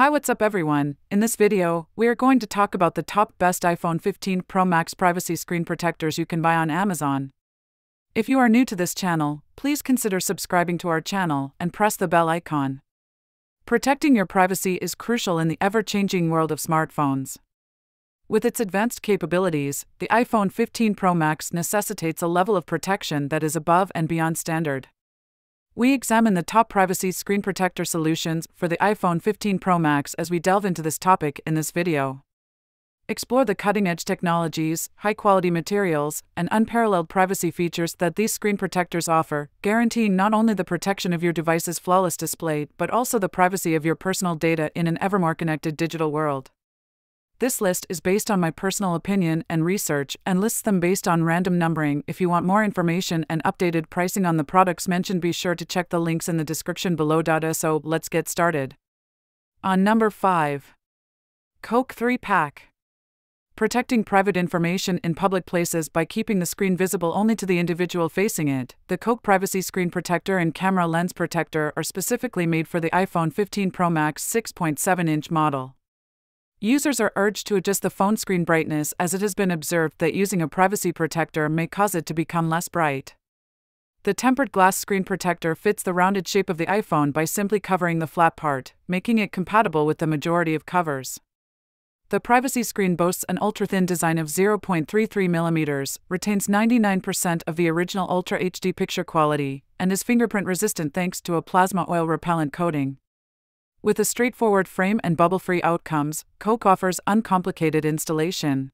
Hi, what's up, everyone? In this video, we are going to talk about the top best iPhone 15 Pro Max privacy screen protectors you can buy on Amazon. If you are new to this channel, please consider subscribing to our channel and press the bell icon. Protecting your privacy is crucial in the ever changing world of smartphones. With its advanced capabilities, the iPhone 15 Pro Max necessitates a level of protection that is above and beyond standard. We examine the top privacy screen protector solutions for the iPhone 15 Pro Max as we delve into this topic in this video. Explore the cutting edge technologies, high quality materials, and unparalleled privacy features that these screen protectors offer, guaranteeing not only the protection of your device's flawless display but also the privacy of your personal data in an ever more connected digital world. This list is based on my personal opinion and research and lists them based on random numbering. If you want more information and updated pricing on the products mentioned, be sure to check the links in the description below. So, let's get started. On number 5, QHOHQ 3 Pack. Protecting private information in public places by keeping the screen visible only to the individual facing it, the QHOHQ Privacy Screen Protector and Camera Lens Protector are specifically made for the iPhone 15 Pro Max 6.7 inch model. Users are urged to adjust the phone screen brightness as it has been observed that using a privacy protector may cause it to become less bright. The tempered glass screen protector fits the rounded shape of the iPhone by simply covering the flat part, making it compatible with the majority of covers. The privacy screen boasts an ultra thin design of 0.33 mm, retains 99% of the original Ultra HD picture quality, and is fingerprint resistant thanks to a plasma oil repellent coating. With a straightforward frame and bubble free outcomes, QHOHQ offers uncomplicated installation.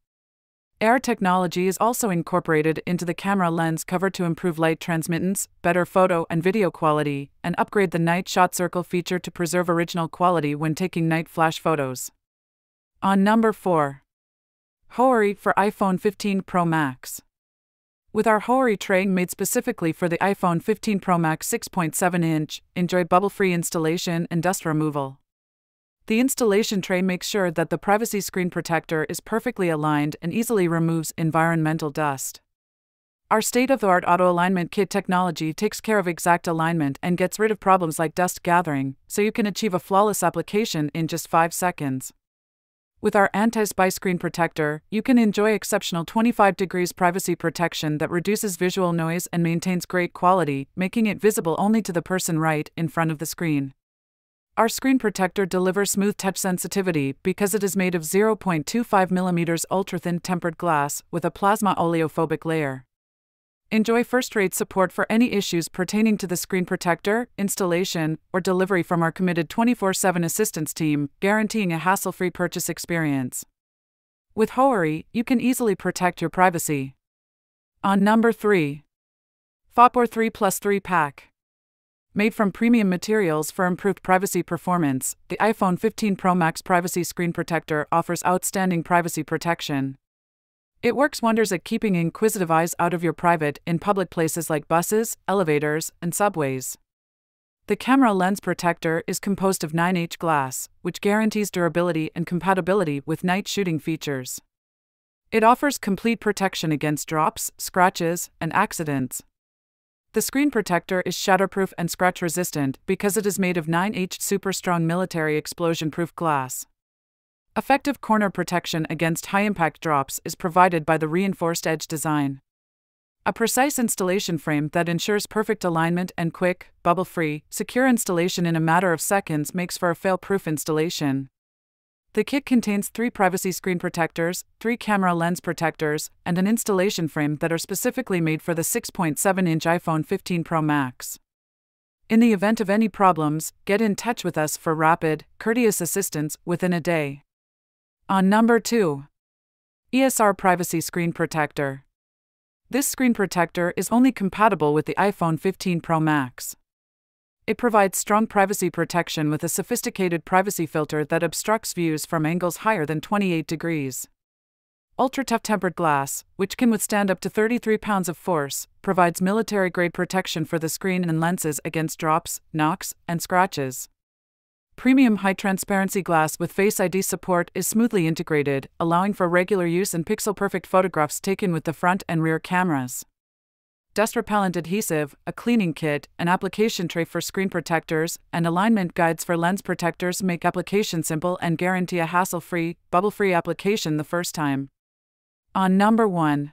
Air technology is also incorporated into the camera lens cover to improve light transmittance, better photo and video quality, and upgrade the night shot circle feature to preserve original quality when taking night flash photos. On number 4. Hoerrye for iPhone 15 Pro Max. With our Hoerrye tray made specifically for the iPhone 15 Pro Max 6.7 inch, enjoy bubble free installation and dust removal. The installation tray makes sure that the privacy screen protector is perfectly aligned and easily removes environmental dust. Our state of the art auto alignment kit technology takes care of exact alignment and gets rid of problems like dust gathering, so you can achieve a flawless application in just 5 seconds. With our anti-spy screen protector, you can enjoy exceptional 25 degrees privacy protection that reduces visual noise and maintains great quality, making it visible only to the person right in front of the screen. Our screen protector delivers smooth touch sensitivity because it is made of 0.25mm ultra thin tempered glass with a plasma oleophobic layer. Enjoy first rate support for any issues pertaining to the screen protector, installation, or delivery from our committed 24 7 assistance team, guaranteeing a hassle free purchase experience. With Hoerrye, you can easily protect your privacy. On number 3, Fotbor 3 Plus 3 Pack. Made from premium materials for improved privacy performance, the iPhone 15 Pro Max Privacy Screen Protector offers outstanding privacy protection. It works wonders at keeping inquisitive eyes out of your private in public places like buses, elevators, and subways. The camera lens protector is composed of 9H glass, which guarantees durability and compatibility with night shooting features. It offers complete protection against drops, scratches, and accidents. The screen protector is shatterproof and scratch resistant because it is made of 9H super strong military explosion proof glass. Effective corner protection against high impact drops is provided by the reinforced edge design. A precise installation frame that ensures perfect alignment and quick, bubble free, secure installation in a matter of seconds makes for a fail proof installation. The kit contains three privacy screen protectors, three camera lens protectors, and an installation frame that are specifically made for the 6.7 inch iPhone 15 Pro Max. In the event of any problems, get in touch with us for rapid, courteous assistance within a day. On number 2. ESR Privacy Screen Protector. This screen protector is only compatible with the iPhone 15 Pro Max. It provides strong privacy protection with a sophisticated privacy filter that obstructs views from angles higher than 28 degrees. Ultra tough tempered glass, which can withstand up to 33 pounds of force, provides military grade protection for the screen and lenses against drops, knocks, and scratches. Premium high transparency glass with Face ID support is smoothly integrated, allowing for regular use and pixel perfect photographs taken with the front and rear cameras. dust repellent adhesive, a cleaning kit, an application tray for screen protectors, and alignment guides for lens protectors make application simple and guarantee a hassle free, bubble free application the first time. On number 1.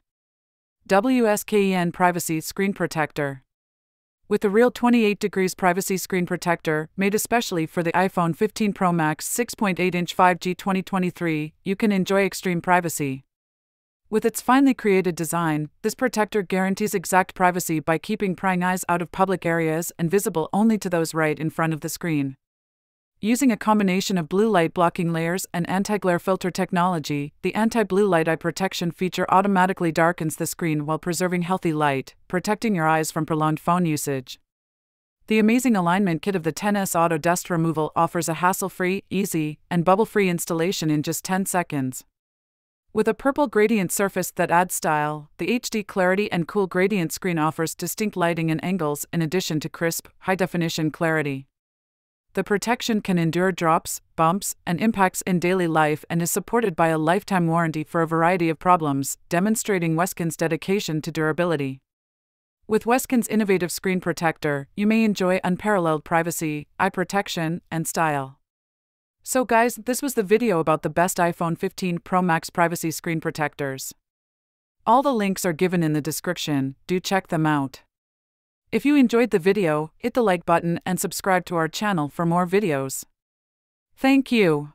WSKEN Privacy Screen Protector. With the Real 28 Degrees Privacy Screen Protector, made especially for the iPhone 15 Pro Max 6.8 inch 5G 2023, you can enjoy extreme privacy. With its finely created design, this protector guarantees exact privacy by keeping prying eyes out of public areas and visible only to those right in front of the screen. Using a combination of blue light blocking layers and anti glare filter technology, the anti blue light eye protection feature automatically darkens the screen while preserving healthy light, protecting your eyes from prolonged phone usage. The amazing alignment kit of the 10S Auto Dust Removal offers a hassle free, easy, and bubble free installation in just 10 seconds. With a purple gradient surface that adds style, the HD Clarity and Cool Gradient screen offers distinct lighting and angles in addition to crisp, high definition clarity. The protection can endure drops, bumps, and impacts in daily life and is supported by a lifetime warranty for a variety of problems, demonstrating WSKEN's dedication to durability. With WSKEN's innovative screen protector, you may enjoy unparalleled privacy, eye protection, and style. So, guys, this was the video about the best iPhone 15 Pro Max privacy screen protectors. All the links are given in the description, do check them out. If you enjoyed the video, hit the like button and subscribe to our channel for more videos. Thank you.